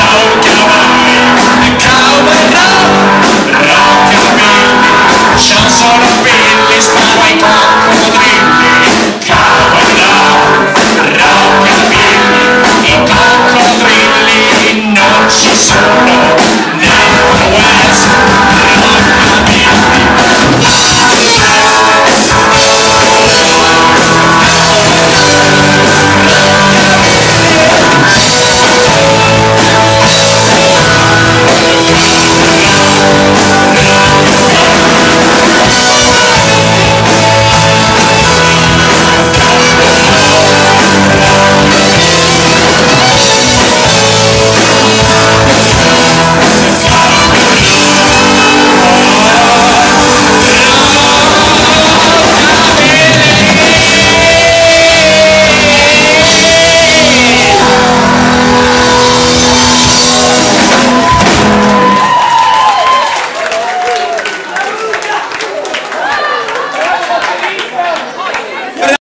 on.